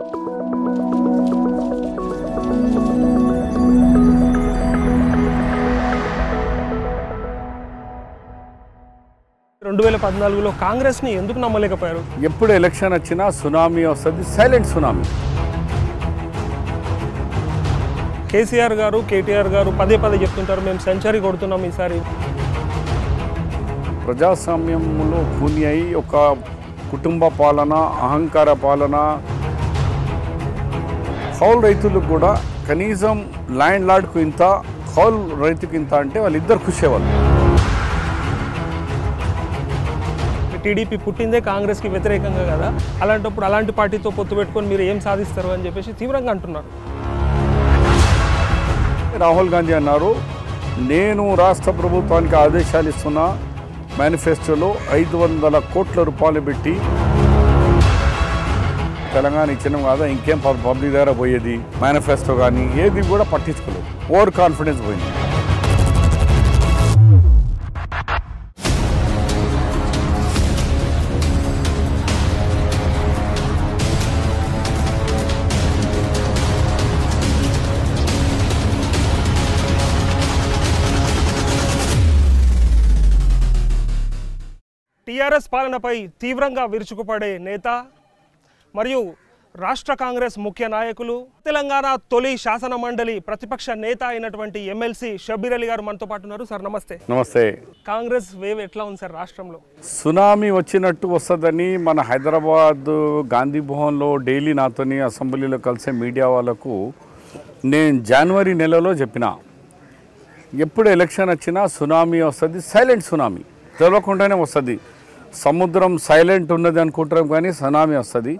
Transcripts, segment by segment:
రెండు వేల పద్నాలుగులో కాంగ్రెస్ని ఎందుకు నమ్మలేకపోయారు? ఎప్పుడు ఎలక్షన్ వచ్చినా సునామీ వస్తుంది సైలెంట్ సునామీ. కేసీఆర్ గారు కేటీఆర్ గారు పదే పదే చెప్తుంటారు మేము సెంచరీ కొడుతున్నాం ఈసారి. ప్రజాస్వామ్యంలో కూని అయి ఒక కుటుంబ పాలన అహంకార పాలన కౌలు రైతులకు కూడా కనీసం ల్యాండ్ లార్డ్కు ఇంత కౌలు రైతుకి ఇంత అంటే వాళ్ళిద్దరు ఖుషేవాళ్ళు టీడీపీ పుట్టిందే కాంగ్రెస్కి వ్యతిరేకంగా కదా? అలాంటప్పుడు అలాంటి పార్టీతో పొత్తు పెట్టుకొని మీరు ఏం సాధిస్తారు అని చెప్పేసి తీవ్రంగా అంటున్నారు. రాహుల్ గాంధీ అన్నారు నేను రాష్ట్ర ప్రభుత్వానికి ఆదేశాలు ఇస్తున్నా మేనిఫెస్టోలో ఐదు వందల కోట్ల రూపాయలు పెట్టి తెలంగాణ ఇచ్చినాం కాదా ఇంకేం పబ్- పబ్లిక్ దగ్గర పోయేది మేనిఫెస్టో కానీ ఏది కూడా పట్టించుకోలేదు. ఓవర్ కాన్ఫిడెన్స్ పోయింది. టీఆర్ఎస్ పాలనపై తీవ్రంగా విరుచుకుపడే నేత మరియు రాష్ట్ర కాంగ్రెస్ ముఖ్య నాయకులు తెలంగాణ తొలి శాసన మండలి ప్రతిపక్ష నేత అయినటువంటి ఎమ్మెల్సీ షబీర్ అలీ గారు మనతో పాటు ఉన్నారు. సార్ నమస్తే. నమస్తే. కాంగ్రెస్ వేవ్ ఎట్లా ఉంది సార్ రాష్ట్రంలో? సునామీ వచ్చినట్టు వస్తుందని మన హైదరాబాద్ గాంధీ భవన్లో డైలీ నాతోని అసెంబ్లీలో కలిసే మీడియా వాళ్ళకు నేను జనవరి నెలలో చెప్పిన ఎప్పుడు ఎలక్షన్ వచ్చినా సునామీ వస్తుంది సైలెంట్ సునామీ. తెలియకుండానే వస్తుంది. సముద్రం సైలెంట్ ఉన్నది అనుకుంటాం కానీ సునామీ వస్తుంది.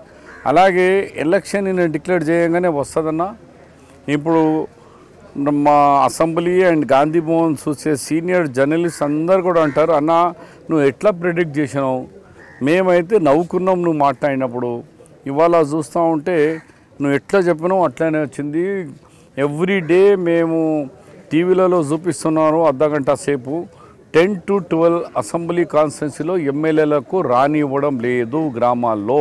అలాగే ఎలక్షన్ నేను డిక్లేర్ చేయగానే వస్తుందన్న. ఇప్పుడు మా అసెంబ్లీ అండ్ గాంధీ భవన్ చూసే సీనియర్ జర్నలిస్ట్ అందరు కూడా అంటారు అన్న నువ్వు ఎట్లా ప్రిడిక్ట్ చేసినావు? మేమైతే నవ్వుకున్నాం నువ్వు మాట్లాడినప్పుడు. ఇవాళ చూస్తూ ఉంటే నువ్వు ఎట్లా చెప్పినావు అట్లానే వచ్చింది. ఎవ్రీ డే మేము టీవీలలో చూపిస్తున్నాను అర్ధగంట సేపు. టెన్ టు ట్వెల్వ్ అసెంబ్లీ కాన్స్టిట్యున్సీలో ఎమ్మెల్యేలకు రానివ్వడం లేదు గ్రామాల్లో.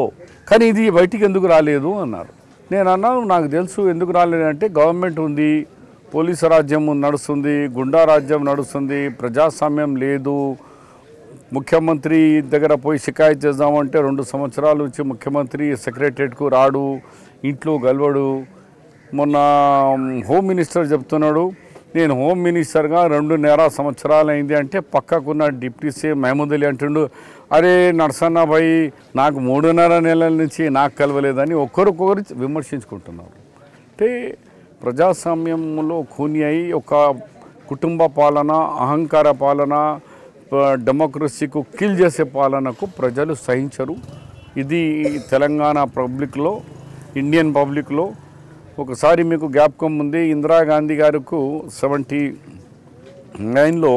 కానీ ఇది బయటికి ఎందుకు రాలేదు అన్నారు. నేను అన్నాను నాకు తెలుసు ఎందుకు రాలేదంటే గవర్నమెంట్ ఉంది పోలీసు రాజ్యం నడుస్తుంది గుండా రాజ్యం నడుస్తుంది ప్రజాస్వామ్యం లేదు. ముఖ్యమంత్రి దగ్గర పోయి షికాయత్ చేద్దామంటే రెండు సంవత్సరాలు వచ్చి ముఖ్యమంత్రి సెక్రటరియట్కు రాడు ఇంట్లో గలవడు. మొన్న హోమ్ మినిస్టర్ చెప్తున్నాడు నేను హోమ్ మినిస్టర్గా రెండున్నర సంవత్సరాలు అయింది అంటే పక్కకున్న డిప్యూటీ సీఎం మహమూద్ అలీ అంటుండు అరే నర్సన్న భాయ్ నాకు మూడున్నర నెలల నుంచి నాకు కలవలేదని ఒకరికొకరు విమర్శించుకుంటున్నారు. అంటే ప్రజాస్వామ్యంలో కూని అయి ఒక కుటుంబ పాలన అహంకార పాలన డెమోక్రసీకు కిల్ చేసే పాలనకు ప్రజలు సహించరు. ఇది తెలంగాణ పబ్లిక్లో ఇండియన్ పబ్లిక్లో. ఒకసారి మీకు జ్ఞాపకం ఉంది ఇందిరాగాంధీ గారికి సెవెంటీ నైన్లో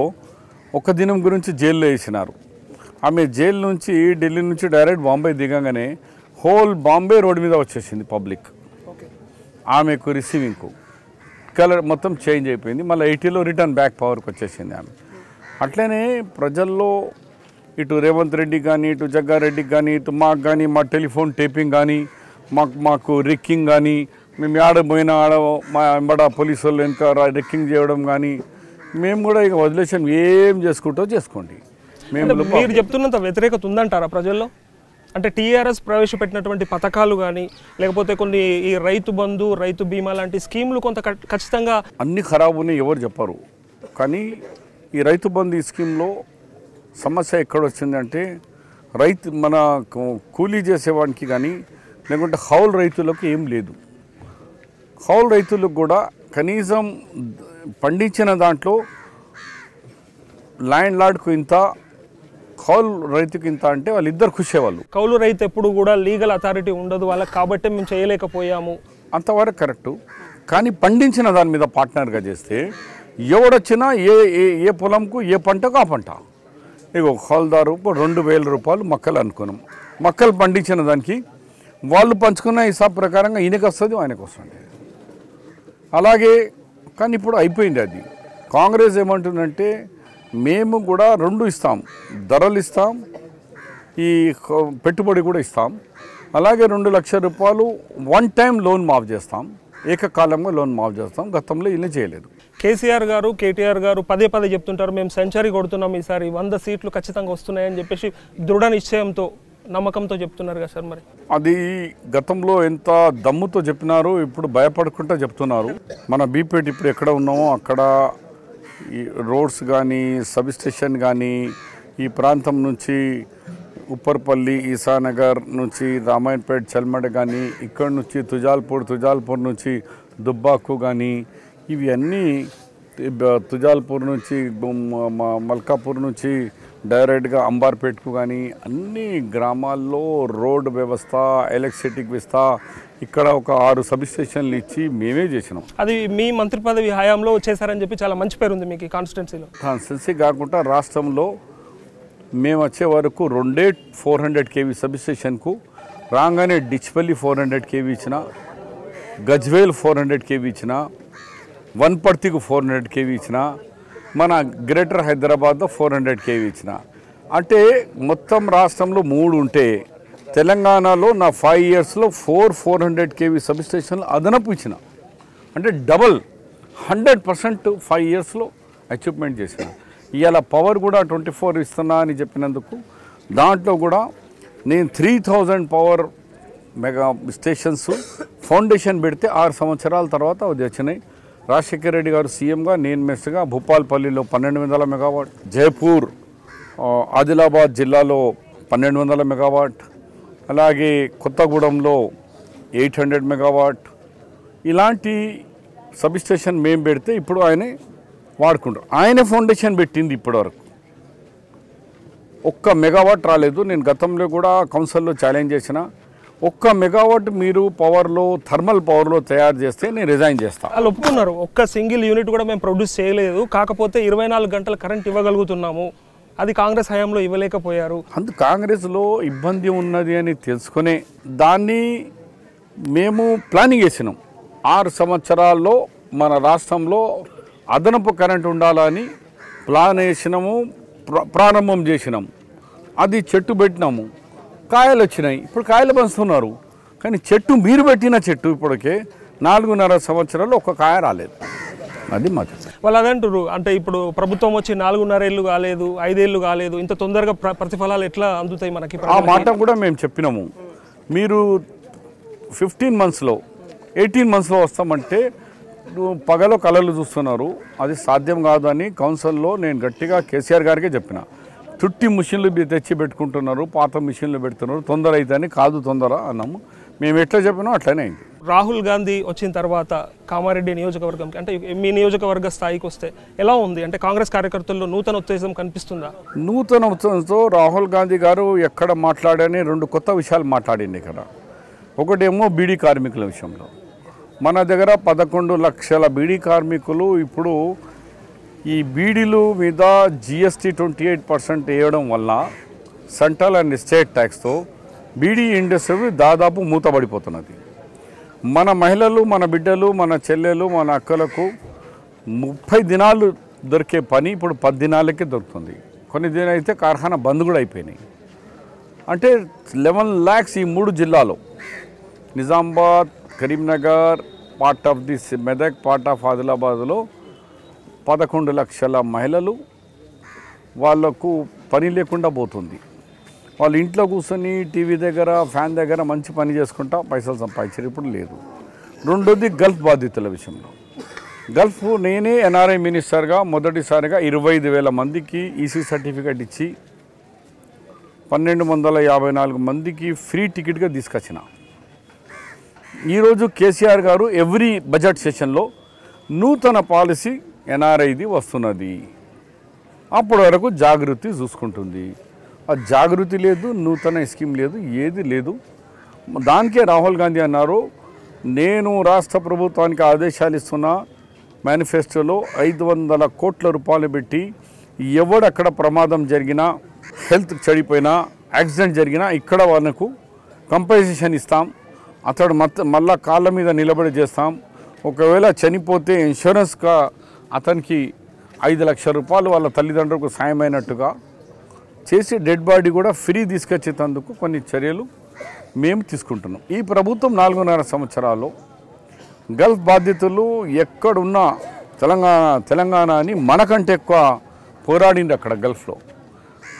ఒక దినం గురించి జైల్లో వేసినారు. ఆమె జైలు నుంచి ఢిల్లీ నుంచి డైరెక్ట్ బాంబే దిగంగానే హోల్ బాంబే రోడ్ మీద వచ్చేసింది పబ్లిక్. ఓకే. ఆమెకు రిసీవింగ్కు. కలర్ మొత్తం చేంజ్ అయిపోయింది. మళ్ళీ ఎయిటీలో రిటర్న్ బ్యాక్ పవర్కి వచ్చేసింది ఆమె. అట్లనే ప్రజల్లో ఇటు రేవంత్ రెడ్డి కానీ ఇటు జగ్గారెడ్డికి కానీ ఇటు మాకు కానీ మా టెలిఫోన్ టేపింగ్ కానీ మాకు మాకు రిక్కింగ్ కానీ మేము ఆడ పోయినా ఆడ మా ఎంబడ పోలీసు వాళ్ళు వెనక రిక్కింగ్ చేయడం కానీ మేము కూడా ఇక వదిలేసాం. ఏం చేసుకుంటో చేసుకోండి. మీరు చెప్తున్నంత వ్యతిరేకత ఉందంటారా ప్రజల్లో? అంటే టీఆర్ఎస్ ప్రవేశపెట్టినటువంటి పథకాలు కానీ లేకపోతే కొన్ని ఈ రైతు బంధు రైతు బీమా లాంటి స్కీములు కొంత ఖచ్చితంగా అన్ని ఖరాబ్ ఉన్నాయి ఎవరు చెప్పరు. కానీ ఈ రైతు బంధు ఈ స్కీమ్లో సమస్య ఎక్కడ వచ్చిందంటే రైతు మన కూలీ చేసేవానికి కానీ లేకుంటే హౌల్ రైతులకు ఏం లేదు. హౌల్ రైతులకు కూడా కనీసం పండించిన దాంట్లో ల్యాండ్ లార్డ్కు ఇంత హౌల్ రైతుకి ఇంత అంటే వాళ్ళిద్దరు ఖుషేవాళ్ళు. కౌలు రైతు ఎప్పుడు కూడా లీగల్ అథారిటీ ఉండదు వాళ్ళకి కాబట్టే మేము చేయలేకపోయాము. అంతవరకు కరెక్టు. కానీ పండించిన దాని మీద పార్ట్నర్గా చేస్తే ఎవడొచ్చినా ఏ ఏ ఏ పొలంకు ఏ పంటకు ఆ పంట. ఇగో హోల్దారు రెండు వేల రూపాయలు మొక్కలు అనుకున్నాం. మొక్కలు పండించిన దానికి వాళ్ళు పంచుకున్న హిసాబ్ ప్రకారంగా ఈయనకి వస్తుంది ఆయనకు వస్తుంది. అలాగే కానీ ఇప్పుడు అయిపోయింది అది. కాంగ్రెస్ ఏమంటుందంటే మేము కూడా రెండు ఇస్తాం. ధరలు ఇస్తాం. ఈ పెట్టుబడి కూడా ఇస్తాం. అలాగే రెండు లక్షల రూపాయలు వన్ టైం లోన్ మాఫ్ చేస్తాం. ఏకకాలంగా లోన్ మాఫ్ చేస్తాం. గతంలో ఇలా చేయలేదు. కేసీఆర్ గారు కేటీఆర్ గారు పదే పదే చెప్తుంటారు మేము సెంచరీ కొడుతున్నాం ఈసారి వంద సీట్లు ఖచ్చితంగా వస్తున్నాయని చెప్పేసి దృఢ నిశ్చయంతో నమ్మకంతో చెప్తున్నారు కదా సార్ మరి? అది గతంలో ఎంత దమ్ముతో చెప్పినారు ఇప్పుడు భయపడకుండా చెప్తున్నారు. మన బీపేట్ ఇప్పుడు ఎక్కడ ఉన్నామో అక్కడ రోడ్స్ కానీ సబ్ స్టేషన్ కానీ ఈ ప్రాంతం నుంచి ఉప్పర్పల్లి ఈసానగర్ నుంచి రామాయణపేట్ చల్మడ కానీ ఇక్కడ నుంచి తుజాల్పూర్ తుజాల్పూర్ నుంచి దుబ్బాకు కానీ ఇవి అన్నీ తుజాల్పూర్ నుంచి మల్కాపూర్ నుంచి డైరెక్ట్గా అంబార్పేట్కు కానీ అన్ని గ్రామాల్లో రోడ్ వ్యవస్థ ఎలక్ట్రిసిటీ వ్యవస్థ ఇక్కడ ఒక ఆరు సబ్ స్టేషన్లు ఇచ్చి మేమే చేసినాం. అది మీ మంత్రి పదవి హయాంలో చేశారని చెప్పి చాలా మంచి పేరు ఉంది మీకు కాన్స్టిట్యున్సీలో. కాన్స్టెన్సీ కాకుండా రాష్ట్రంలో మేము వచ్చే వరకు రెండే ఫోర్ హండ్రెడ్ కేవీ సబ్ స్టేషన్కు రాగానే డిచ్పల్లి ఫోర్ హండ్రెడ్ కేవీ ఇచ్చిన గజ్వేల్ ఫోర్ హండ్రెడ్ కేవీ ఇచ్చిన వన్పర్తికు ఫోర్ హండ్రెడ్ కేవీ ఇచ్చిన మన గ్రేటర్ హైదరాబాద్లో ఫోర్ హండ్రెడ్ కేవీ ఇచ్చిన. అంటే మొత్తం రాష్ట్రంలో మూడు ఉంటే తెలంగాణలో నా ఫైవ్ ఇయర్స్లో ఫోర్ ఫోర్ హండ్రెడ్ కేవీ సబ్స్టేషన్లు అదనపు ఇచ్చిన. అంటే డబల్ హండ్రెడ్ పర్సెంట్ ఫైవ్ ఇయర్స్లో అచీవ్మెంట్ చేసిన. ఇవాళ పవర్ కూడా ట్వంటీ ఫోర్ ఇస్తున్నా అని చెప్పినందుకు దాంట్లో కూడా నేను three thousand power mega stations foundation పెడితే ఆరు సంవత్సరాల తర్వాత అది వచ్చినాయి. రాజశేఖర రెడ్డి గారు సీఎంగా నేను మెస్గా భూపాల్పల్లిలో పన్నెండు వందల మెగావాట్ జైపూర్ ఆదిలాబాద్ జిల్లాలో పన్నెండు వందల మెగావాట్ అలాగే కొత్తగూడెంలో ఎయిట్ హండ్రెడ్ మెగావాట్. ఇలాంటి సబ్ స్టేషన్ మేము పెడితే ఇప్పుడు ఆయన వాడుకుంటారు. ఆయన ఫౌండేషన్ పెట్టింది ఇప్పటివరకు. ఒక్క మెగావాట్ రాలేదు. నేను గతంలో కూడా కౌన్సిల్లో ఛాలెంజ్ చేసిన ఒక్క మెగావాట్ మీరు పవర్లో థర్మల్ పవర్లో తయారు చేస్తే నేను రిజైన్ చేస్తాను వాళ్ళు ఒప్పుకున్నారు. ఒక్క సింగిల్ యూనిట్ కూడా మేము ప్రొడ్యూస్ చేయలేదు. కాకపోతే ఇరవై నాలుగు గంటల కరెంట్ ఇవ్వగలుగుతున్నాము. అది కాంగ్రెస్ హయాంలో ఇవ్వలేకపోయారు. అందు కాంగ్రెస్లో ఇబ్బంది ఉన్నది అని తెలుసుకునే దాన్ని మేము ప్లానింగ్ చేసినాం. ఆరు సంవత్సరాల్లో మన రాష్ట్రంలో అదనపు కరెంట్ ఉండాలని ప్లాన్ వేసినాము ప్ర- ప్రారంభం చేసినాం అది చెట్టు పెట్టినాము కాయలు వచ్చినాయి ఇప్పుడు కాయలు పంచుతున్నారు. కానీ చెట్టు మీరు పెట్టిన చెట్టు ఇప్పటికే నాలుగున్నర సంవత్సరాల్లో ఒక కాయ రాలేదు. అది మా వాళ్ళు అదంటారు అంటే ఇప్పుడు ప్రభుత్వం వచ్చి నాలుగున్నరేళ్ళు కాలేదు ఐదేళ్ళు కాలేదు. ఇంత తొందరగా ప్ర- ప్రతిఫలాలు ఎట్లా అందుతాయి మనకి ఆ మాట కూడా మేము చెప్పినాము. మీరు ఫిఫ్టీన్ మంత్స్లో ఎయిటీన్ మంత్స్లో వస్తామంటే పగలో కళలు చూస్తున్నారు. అది సాధ్యం కాదు అని కౌన్సిల్లో నేను గట్టిగా కేసీఆర్ గారికే చెప్పిన. తుట్టి మిషన్లు తెచ్చి పెట్టుకుంటున్నారు పాత మిషన్లు పెడుతున్నారు తొందర అవుతుందని కాదు తొందర అన్నాము. మేము ఎట్లా చెప్పినా అట్లనే అయింది. రాహుల్ గాంధీ వచ్చిన తర్వాత కామారెడ్డి నియోజకవర్గంకి అంటే మీ నియోజకవర్గ స్థాయికి వస్తే ఎలా ఉంది? అంటే కాంగ్రెస్ కార్యకర్తల్లో నూతన ఉత్తేజం కనిపిస్తుందా? నూతన ఉత్సవంతో రాహుల్ గాంధీ గారు ఎక్కడ మాట్లాడని రెండు కొత్త విషయాలు మాట్లాడింది ఇక్కడ. ఒకటేమో బీడీ కార్మికుల విషయంలో. మన దగ్గర పదకొండు లక్షల బీడీ కార్మికులు ఇప్పుడు ఈ బీడీలు మీద జిఎస్టీ ట్వంటీ ఎయిట్ పర్సెంట్ వేయడం వల్ల సెంట్రల్ అండ్ స్టేట్ ట్యాక్స్తో బీడీ ఇండస్ట్రీ దాదాపు మూతబడిపోతున్నది. మన మహిళలు మన బిడ్డలు మన చెల్లెలు మన అక్కలకు ముప్పై దినాలు దొరికే పని ఇప్పుడు పది దినాలకే దొరుకుతుంది. కొన్ని దినాలు అయితే కార్ఖానా బంద్ కూడా అయిపోయినాయి. అంటే లెవెన్ ల్యాక్స్ ఈ మూడు జిల్లాలో. Nizamabad Karimnagar part of the Medak part of ఆదిలాబాద్లో పదకొండు లక్షల మహిళలు వాళ్ళకు పని లేకుండా పోతుంది. వాళ్ళు ఇంట్లో కూర్చొని టీవీ దగ్గర ఫ్యాన్ దగ్గర మంచి పని చేసుకుంటా పైసలు సంపాదించారు ఇప్పుడు లేదు. రెండోది గల్ఫ్ బాధితుల విషయంలో. గల్ఫ్ నేనే ఎన్ఆర్ఐ మినిస్టర్గా మొదటిసారిగా ఇరవై ఐదు వేల మందికి ఈసీ సర్టిఫికేట్ ఇచ్చి పన్నెండు వందల యాభై నాలుగు మందికి ఫ్రీ టికెట్గా తీసుకొచ్చిన. ఈరోజు కేసీఆర్ గారు ఎవ్రీ బడ్జెట్ సెషన్లో నూతన పాలసీ ఎన్ఆర్ఐది వస్తున్నది. అప్పటి వరకు జాగృతి చూసుకుంటుంది. ఆ జాగృతి లేదు నూతన స్కీమ్ లేదు ఏది లేదు. దానికే రాహుల్ గాంధీ అన్నారు నేను రాష్ట్ర ప్రభుత్వానికి ఆదేశాలు ఇస్తున్న మేనిఫెస్టోలో ఐదు వందల కోట్ల రూపాయలు పెట్టి ఎవడక్కడ ప్రమాదం జరిగినా హెల్త్ చెడిపోయినా యాక్సిడెంట్ జరిగినా ఇక్కడ వాళ్ళకు కంపెన్సేషన్ ఇస్తాం. అతడు మత మళ్ళా కాళ్ళ మీద నిలబడి చేస్తాం. ఒకవేళ చనిపోతే ఇన్సూరెన్స్గా అతనికి ఐదు లక్షల రూపాయలు వాళ్ళ తల్లిదండ్రులకు సాయమైనట్టుగా చేసి డెడ్ బాడీ కూడా ఫ్రీ తీసుకొచ్చేటందుకు కొన్ని చర్యలు మేము తీసుకుంటున్నాం. ఈ ప్రభుత్వం నాలుగున్నర సంవత్సరాలు గల్ఫ్ బాధితులు ఎక్కడున్నా తెలంగాణ తెలంగాణ అని మనకంటే ఎక్కువ పోరాడింది అక్కడ గల్ఫ్లో.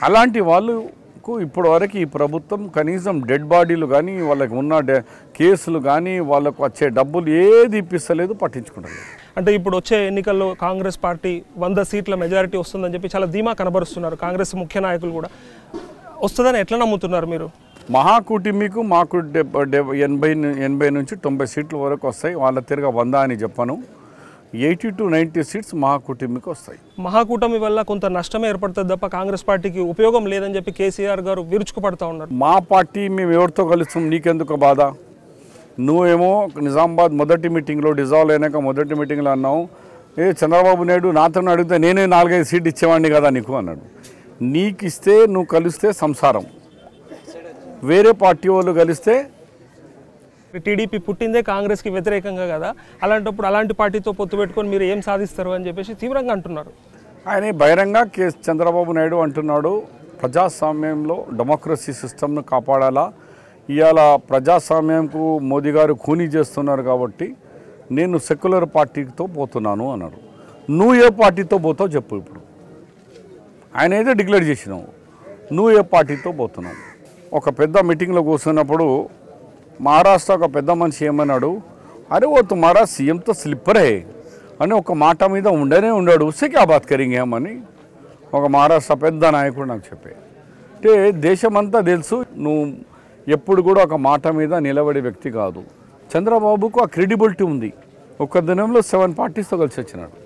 అలాంటి వాళ్ళకు ఇప్పటివరకు ఈ ప్రభుత్వం కనీసం డెడ్ బాడీలు కానీ వాళ్ళకి ఉన్న డె కేసులు కానీ వాళ్ళకు వచ్చే డబ్బులు ఏది ఇప్పిస్తలేదు పట్టించుకుంటలేదు. అంటే ఇప్పుడు వచ్చే ఎన్నికల్లో కాంగ్రెస్ పార్టీ వంద సీట్ల మెజారిటీ వస్తుందని చెప్పి చాలా ధీమా కనబరుస్తున్నారు కాంగ్రెస్ ముఖ్య నాయకులు కూడా. వస్తుందని ఎట్లా నమ్ముతున్నారు మీరు? మహాకూటమికు మాకు ఎనభై ఎనభై నుంచి తొంభై సీట్ల వరకు వస్తాయి. వాళ్ళ తిరగ వంద అని చెప్పను. ఎయిటీ టు నైంటీ సీట్స్ మహాకూటమికి వస్తాయి. మహాకూటమి వల్ల కొంత నష్టమే ఏర్పడుతుంది తప్ప కాంగ్రెస్ పార్టీకి ఉపయోగం లేదని చెప్పి కేసీఆర్ గారు విరుచుకుపడతా ఉన్నారు. మా పార్టీ మేము ఎవరితో కలుస్తాం? నీకెందుకు బాధ? నువ్వేమో నిజామాబాద్ మొదటి మీటింగ్లో డిజాల్వ్ అయినాక మొదటి మీటింగ్లో అన్నావు. ఏ చంద్రబాబు నాయుడు నాతో అడిగితే నేనే నాలుగైదు సీట్ ఇచ్చేవాడిని కదా నీకు అన్నాడు. నీకు ఇస్తే నువ్వు కలిస్తే సంసారం. వేరే పార్టీ వాళ్ళు కలిస్తే టీడీపీ పుట్టిందే కాంగ్రెస్కి వ్యతిరేకంగా కదా. అలాంటప్పుడు అలాంటి పార్టీతో పొత్తు పెట్టుకొని మీరు ఏం సాధిస్తారు అని చెప్పేసి తీవ్రంగా అంటున్నారు. ఆయన బహిరంగ కె చంద్రబాబు నాయుడు అంటున్నాడు. ప్రజాస్వామ్యంలో డెమోక్రసీ సిస్టమ్ను కాపాడాలా? ఇవాళ ప్రజాస్వామ్యంకు మోదీ గారు ఖూనీ చేస్తున్నారు కాబట్టి నేను సెక్యులర్ పార్టీతో పోతున్నాను అన్నాడు. నువ్వు ఏ పార్టీతో పోతావు చెప్పు ఇప్పుడు. ఆయన అయితే డిక్లేర్ చేసినావు. నువ్వు ఏ పార్టీతో పోతున్నావు? ఒక పెద్ద మీటింగ్లో కూర్చున్నప్పుడు మహారాష్ట్ర ఒక పెద్ద మనిషి ఏమన్నాడు? అరే ఓ తుమారా సీఎంతో స్లిప్పరే అని ఒక మాట మీద ఉండనే ఉండాడు. ఉసే క్యా బాత్ కరింగ్ ఒక మహారాష్ట్ర పెద్ద నాయకుడు నాకు చెప్పే. అంటే దేశమంతా తెలుసు నువ్వు ఎప్పుడు కూడా ఒక మాట మీద నిలబడే వ్యక్తి కాదు. చంద్రబాబుకు ఆ క్రెడిబిలిటీ ఉంది. ఒక దినంలో సెవెన్ పార్టీస్తో కలిసి వచ్చినాడు.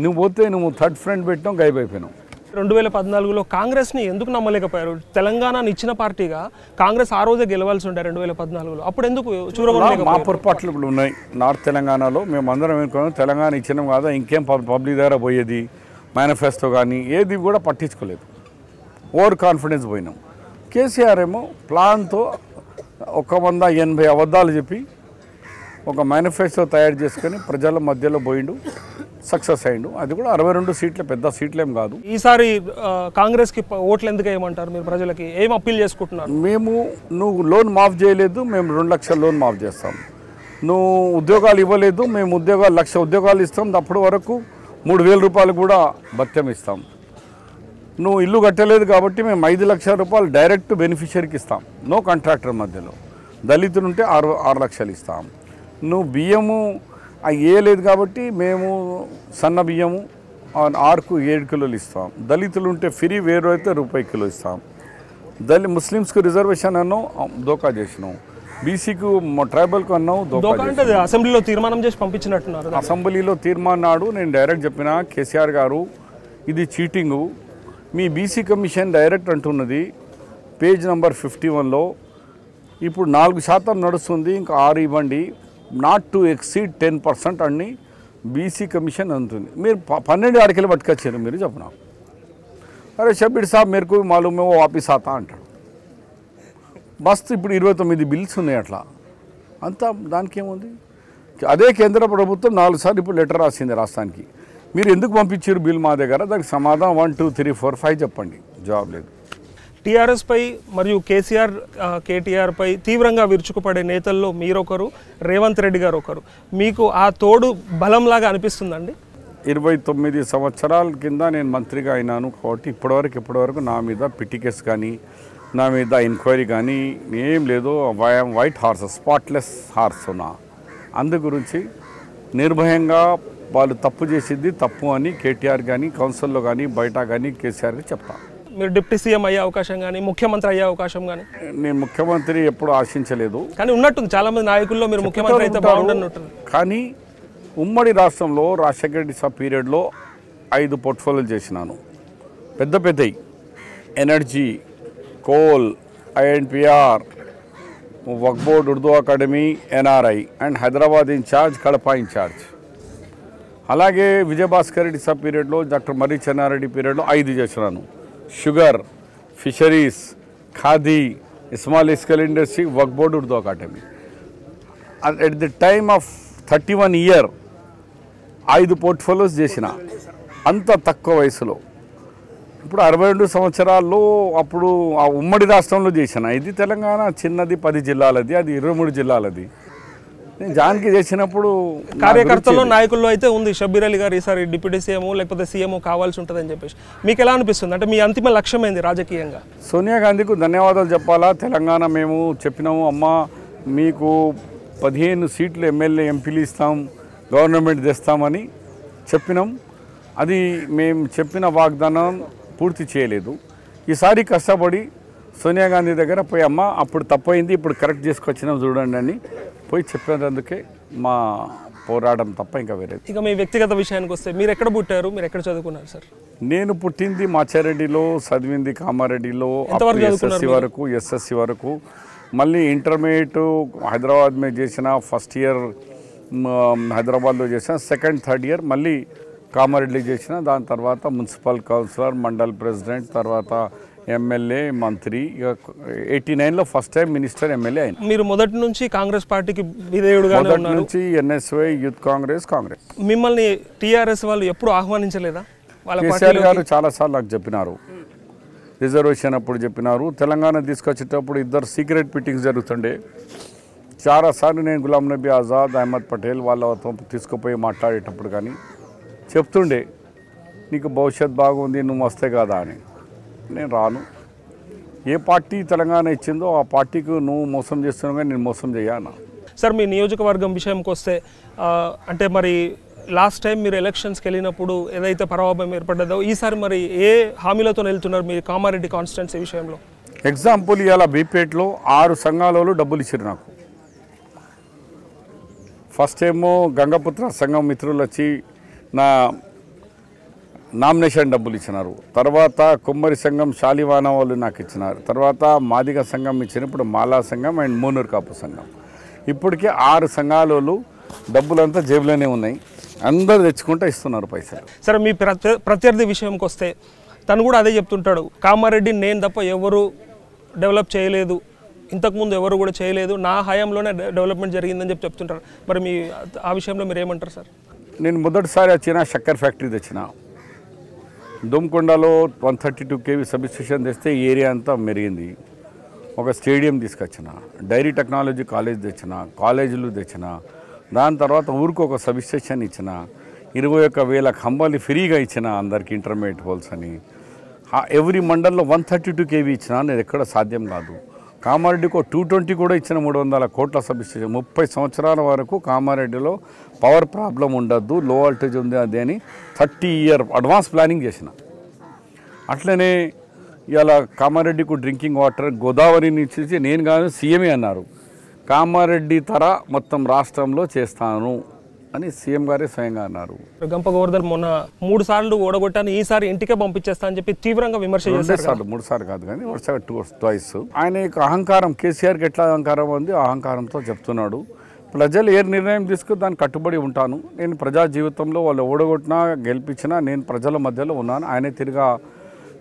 నువ్వు పోతే నువ్వు థర్డ్ ఫ్రెండ్ పెట్టినావు గైబ్ అయిపోయినావు. రెండు వేల పద్నాలుగులో కాంగ్రెస్ని ఎందుకు నమ్మలేకపోయారు? తెలంగాణని ఇచ్చిన పార్టీగా కాంగ్రెస్ ఆ రోజే గెలవాల్సి ఉండే రెండు వేల పద్నాలుగులో. అప్పుడు ఎందుకు మా చూరగొనలేకపోయారు పొరపాట్లు కూడా ఉన్నాయి. నార్త్ తెలంగాణలో మేము అందరం అనుకున్నాం తెలంగాణ ఇచ్చినాం కాదా ఇంకేం పబ్- పబ్లిక్ దగ్గర పోయేది? మేనిఫెస్టో కానీ ఏది కూడా పట్టించుకోలేదు. ఓవర్ కాన్ఫిడెన్స్ పోయినాం. కేసీఆర్ ఏమో ప్లాన్తో ఒక వంద ఎనభై అబద్ధాలు చెప్పి ఒక మేనిఫెస్టో తయారు చేసుకొని ప్రజల మధ్యలో పోయిండు సక్సెస్ అయిండు అది కూడా అరవై రెండు సీట్లే పెద్ద సీట్లేం కాదు. ఈసారి కాంగ్రెస్కి ఓట్లు ఎందుకు వేయమంటారు మీరు ప్రజలకి? ఏం అప్పీల్ చేసుకుంటున్నారు? మేము నువ్వు లోన్ మాఫ్ చేయలేదు మేము రెండు లక్షల లోన్ మాఫ్ చేస్తాం. నువ్వు ఉద్యోగాలు ఇవ్వలేదు మేము ఉద్యోగాలు లక్ష ఉద్యోగాలు ఇస్తాం. అప్పటి వరకు మూడు వేల రూపాయలు కూడా భత్యం ఇస్తాం. నువ్వు ఇల్లు కట్టలేదు కాబట్టి మేము ఐదు లక్షల రూపాయలు డైరెక్ట్ బెనిఫిషరీకి ఇస్తాం. నో కాంట్రాక్టర్ మధ్యలో. దళితులు ఉంటే ఆరు ఆరు లక్షలు ఇస్తాం. నువ్వు బియ్యము వేయలేదు కాబట్టి మేము సన్న బియ్యము ఆరుకు ఏడు కిలోలు ఇస్తాం. దళితులు ఉంటే ఫ్రీ వేరు అయితే రూపాయి కిలో ఇస్తాం. దళి ముస్లిమ్స్కి రిజర్వేషన్ అన్నావు ఆ, దోకా చేసినాం బీసీకు ట్రైబల్కు అన్నావు అసెంబ్లీలో తీర్మానం చేసి పంపించినట్టున్నారు. అసెంబ్లీలో తీర్మానాడు నేను డైరెక్ట్ చెప్పిన కేసీఆర్ గారు ఇది చీటింగు. మీ బీసీ కమిషన్ డైరెక్ట్ అంటున్నది పేజ్ నెంబర్ ఫిఫ్టీ వన్లో ఇప్పుడు నాలుగు శాతం నడుస్తుంది ఇంకా ఆరు ఇవ్వండి not to exceed ten percent అని బీసీ కమిషన్ అంటుంది. మీరు ప- పన్నెండు ఆడికెళ్ళి పట్టుకొచ్చారు మీరు చెప్పిన? అరే షబీర్ సాబ్ మేరకు మాలూమే ఓ ఆఫీస్ ఆతా అంటాడు. మస్తు ఇప్పుడు ఇరవై తొమ్మిది బిల్స్ ఉన్నాయి అట్లా. అంతా దానికి ఏముంది అదే కేంద్ర ప్రభుత్వం నాలుగు సార్లు ఇప్పుడు లెటర్ రాసింది రాష్ట్రానికి. మీరు ఎందుకు పంపించారు బిల్ మా దగ్గర? దానికి సమాధానం one two three four five చెప్పండి. జవాబు లేదు. టీఆర్ఎస్ పై మరియు కేసీఆర్ ఆ, కేటీఆర్ పై తీవ్రంగా విరుచుకుపడే నేతల్లో మీరొకరు రేవంత్ రెడ్డి గారు ఒకరు. మీకు ఆ తోడు బలంలాగా అనిపిస్తుందండి? ఇరవై తొమ్మిది సంవత్సరాల కింద నేను మంత్రిగా అయినాను కాబట్టి ఇప్పటివరకు ఇప్పటివరకు నా మీద పిటికెస్ కానీ నా మీద ఎంక్వైరీ కానీ ఏం లేదు వైట్ హార్స్ స్పాట్లెస్ హార్స్ నా అందు గురించి నిర్భయంగా వాళ్ళు తప్పు చేసింది తప్పు అని కేటీఆర్ కానీ కౌన్సిల్లో కానీ బయట కానీ కేసీఆర్కి చెప్తాను మీరు డిప్యూటీ సీఎం అయ్యే అవకాశం కానీ ముఖ్యమంత్రి అయ్యే అవకాశం కానీ నేను ముఖ్యమంత్రి ఎప్పుడు ఆశించలేదు. కానీ ఉన్నట్టుంది చాలా మంది నాయకుల్లో మీరు ముఖ్యమంత్రి అయితే ఉంటారు. బాగుండన్నట్టుంది కానీ ఉమ్మడి రాష్ట్రంలో రాజశేఖర రెడ్డి సబ్ పీరియడ్లో ఐదు పోర్ట్ఫోలియోలు చేసినాను. పెద్ద పెద్దవి energy coal INPR Waqf Board Urdu academy NRI and Hyderabad in-charge Kadapa in-charge. అలాగే విజయభాస్కర్ రెడ్డి సబ్ పీరియడ్లో డాక్టర్ మర్రి చెన్నారెడ్డి పీరియడ్లో ఐదు చేసినాను. Sugar fisheries khadi ఇస్మాలిస్కల్ industry work board Urdu academy. At the time of thirty one year ఐదు పోర్ట్ఫోలియోస్ చేసిన. అంత తక్కువ వయసులో. ఇప్పుడు అరవై రెండు సంవత్సరాల్లో అప్పుడు ఆ ఉమ్మడి రాష్ట్రంలో చేసిన. ఇది తెలంగాణ చిన్నది పది జిల్లాలది అది ఇరవై మూడు జిల్లాలది. నేను జాన్కి చేసినప్పుడు కార్యకర్తల్లో నాయకుల్లో అయితే ఉంది. షబ్బీర్ అలీ గారు ఈసారి డిప్యూటీ సీఎం లేకపోతే సీఎం కావాల్సి ఉంటుందని చెప్పేసి. మీకు ఎలా అనిపిస్తుంది? అంటే మీ అంతిమ లక్ష్యం ఏంది రాజకీయంగా? సోనియా గాంధీకు ధన్యవాదాలు చెప్పాలా? తెలంగాణ మేము చెప్పినాము అమ్మ మీకు పదిహేను సీట్లు ఎమ్మెల్యే ఎంపీలు ఇస్తాం గవర్నమెంట్ తెస్తామని చెప్పినాం. అది మేము చెప్పిన వాగ్దానం పూర్తి చేయలేదు. ఈసారి కష్టపడి సోనియా గాంధీ దగ్గర పోయి అమ్మ అప్పుడు తప్పైంది ఇప్పుడు కరెక్ట్ చేసుకొచ్చినాం చూడండి అని పోయి చెప్పేందుకే మా పోరాటం తప్ప ఇంకా వేరే ఇక మీ వ్యక్తిగత విషయానికి వస్తే మీరు ఎక్కడ పుట్టారు? మీరు ఎక్కడ చదువుకున్నారు సార్? నేను పుట్టింది మాచారెడ్డిలో చదివింది కామారెడ్డిలో ఎస్ఎస్సి వరకు ఎస్ఎస్సి వరకు. మళ్ళీ ఇంటర్మీడియట్ హైదరాబాద్ మీద చేసిన ఫస్ట్ ఇయర్ హైదరాబాద్లో చేసిన సెకండ్ థర్డ్ ఇయర్ మళ్ళీ కామారెడ్డి చేసిన దాని తర్వాత మున్సిపల్ కౌన్సిలర్ మండల్ ప్రెసిడెంట్ తర్వాత ఎమ్మెల్యే మంత్రి. ఎయిటీ నైన్లో ఫస్ట్ టైం మినిస్టర్ ఎమ్మెల్యే అయిన. మీరు మొదటి నుంచి కాంగ్రెస్ పార్టీకి విధేయుడుగానే మొదటి నుంచి ఎన్ఎస్వై యూత్ కాంగ్రెస్ కాంగ్రెస్ మిమ్మల్ని టీఆర్ఎస్ వాళ్ళు ఎప్పుడు ఆహ్వానించలేదా? వాళ్ళ కేసీఆర్ గారు చాలాసార్లు నాకు చెప్పినారు. రిజర్వేషన్ అప్పుడు చెప్పినారు. తెలంగాణ తీసుకొచ్చేటప్పుడు ఇద్దరు సీక్రెట్ మీటింగ్స్ జరుగుతుండే. చాలాసార్లు నేను గులాం నబీ ఆజాద్ అహ్మద్ పటేల్ వాళ్ళతో తీసుకుపోయి మాట్లాడేటప్పుడు కానీ చెప్తుండే నీకు భవిష్యత్ బాగుంది నువ్వు వస్తే కదా అని. నేను రాను. ఏ పార్టీ తెలంగాణ ఇచ్చిందో ఆ పార్టీకి నువ్వు మోసం చేస్తున్నావు నేను మోసం చేయను సార్ మీ నియోజకవర్గం విషయంకి వస్తే అంటే మరి లాస్ట్ టైం మీరు ఎలక్షన్స్కి వెళ్ళినప్పుడు ఏదైతే ప్రభావం ఏర్పడ్డదో ఈసారి మరి ఏ హామీలతో వెళ్తున్నారు మీ కామారెడ్డి కాన్స్టిట్యున్సీ విషయంలో? ఎగ్జాంపుల్ ఇవాళ బీపేట్లో ఆరు సంఘాలలో డబ్బులు ఇచ్చారు నాకు. ఫస్ట్ ఏమో గంగపుత్ర సంఘం మిత్రులు వచ్చి నా నామినేషన్ డబ్బులు ఇచ్చినారు. తర్వాత కుమ్మరి సంఘం శాలివాన వాళ్ళు నాకు ఇచ్చినారు. తర్వాత మాదిగ సంఘం ఇచ్చినప్పుడు మాలా సంఘం అండ్ మూనూరు కాపు సంఘం. ఇప్పటికే ఆరు సంఘాల వాళ్ళు డబ్బులంతా జేబులోనే ఉన్నాయి. అందరు తెచ్చుకుంటూ ఇస్తున్నారు పైసలు. సరే మీ ప్రత్య ప్రత్యర్థి విషయంకి వస్తే తను కూడా అదే చెప్తుంటాడు. కామారెడ్డి నేను తప్ప ఎవరు డెవలప్ చేయలేదు. ఇంతకుముందు ఎవరు కూడా చేయలేదు. నా హయాంలోనే డెవలప్మెంట్ జరిగిందని చెప్పి చెప్తుంటారు. మరి మీ ఆ విషయంలో మీరు ఏమంటారు సార్? నేను మొదటిసారి వచ్చిన చక్కెర ఫ్యాక్టరీ తెచ్చిన. దుమ్కొండలో one thirty two KV substation తెస్తే ఈ ఏరియా అంతా మెరిగింది. ఒక స్టేడియం తీసుకొచ్చిన డైరీ టెక్నాలజీ కాలేజ్ తెచ్చిన కాలేజీలు తెచ్చిన దాని తర్వాత ఊరికి ఒక సబ్స్టేషన్ ఇచ్చిన ఇరవై ఒక్క వేల కంబాలు ఫ్రీగా ఇచ్చిన అందరికి ఇంటర్మీడియట్ హోల్స్ అని. ఎవ్రీ మండల్లో వన్ థర్టీ టూ కేవీ ఇచ్చిన అనేది ఎక్కడ సాధ్యం కాదు. కామారెడ్డికి టూ ట్వంటీ కూడా ఇచ్చిన మూడు వందల కోట్ల సబ్స్టేషన్ ముప్పై సంవత్సరాల వరకు కామారెడ్డిలో పవర్ ప్రాబ్లం ఉండద్దు లో వోల్టేజ్ ఉంది అది అని థర్టీ ఇయర్ అడ్వాన్స్ ప్లానింగ్ చేసిన. అట్లనే ఇవాళ కామారెడ్డికు డ్రింకింగ్ వాటర్ గోదావరి నుంచి నేను కాదు సీఎమే అన్నారు. కామారెడ్డి తర మొత్తం రాష్ట్రంలో చేస్తాను అని సీఎం గారే స్వయంగా అన్నారు. గంప గోవర్ధన్ మొన్న మూడు సార్లు ఓడగొట్టాను ఈసారి ఇంటికే పంపించేస్తా అని చెప్పి తీవ్రంగా విమర్శ చేశారు మూడు సార్లు కాదు కానీ వరుసగా టూ ట్వైస్ ఆయన యొక్క అహంకారం కేసీఆర్కి ఎట్లా అహంకారం ఉంది అహంకారంతో చెప్తున్నాడు. ప్రజలు ఏ నిర్ణయం తీసుకుని దానికి కట్టుబడి ఉంటాను. నేను ప్రజా జీవితంలో వాళ్ళు ఓడగొట్టినా గెలిపించినా నేను ప్రజల మధ్యలో ఉన్నాను. ఆయనే తిరిగా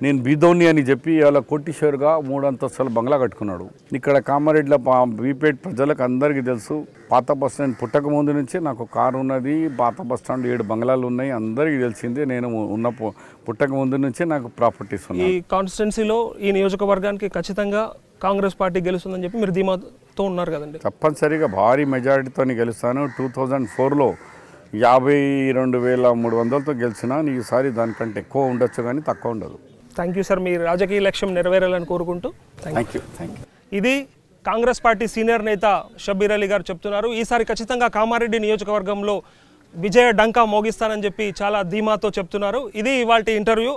నేను బీదోని అని చెప్పి ఇవాళ కోటీశ్వర్గా మూడు అంతస్తుల బంగ్లా కట్టుకున్నాడు. ఇక్కడ కామారెడ్డిలో బీపేట్ ప్రజలకు అందరికీ తెలుసు. పాత బస్ స్టాండ్ పుట్టక ముందు నుంచి నాకు కారు ఉన్నది. పాత బస్ స్టాండ్ ఏడు బంగ్లాలు ఉన్నాయి. అందరికీ తెలిసిందే నేను ఉన్న పుట్టక ముందు నుంచి నాకు ప్రాపర్టీస్ ఉన్నాయి. ఈ కాన్స్టిట్యున్సీలో ఈ నియోజకవర్గానికి ఖచ్చితంగా కాంగ్రెస్ పార్టీ గెలుస్తుందని చెప్పి మీరు ధీమాతో ఉన్నారు కదండి. తప్పనిసరిగా భారీ మెజారిటీతో గెలుస్తాను. టూ థౌజండ్ ఫోర్లో యాభై రెండు వేల మూడు వందలతో గెలిచిన ఈసారి దానికంటే ఎక్కువ ఉండొచ్చు కానీ తక్కువ ఉండదు. థ్యాంక్ యూ సార్ మీ రాజకీయ లక్ష్యం నెరవేరాలని కోరుకుంటూ థ్యాంక్ యూ థ్యాంక్ యూ ఇది కాంగ్రెస్ పార్టీ సీనియర్ నేత షబ్బీర్ అలీ గారు చెప్తున్నారు. ఈసారి ఖచ్చితంగా కామారెడ్డి నియోజకవర్గంలో విజయ డంకా మోగిస్తానని చెప్పి చాలా ధీమాతో చెప్తున్నారు. ఇది ఇవాళ ఇంటర్వ్యూ.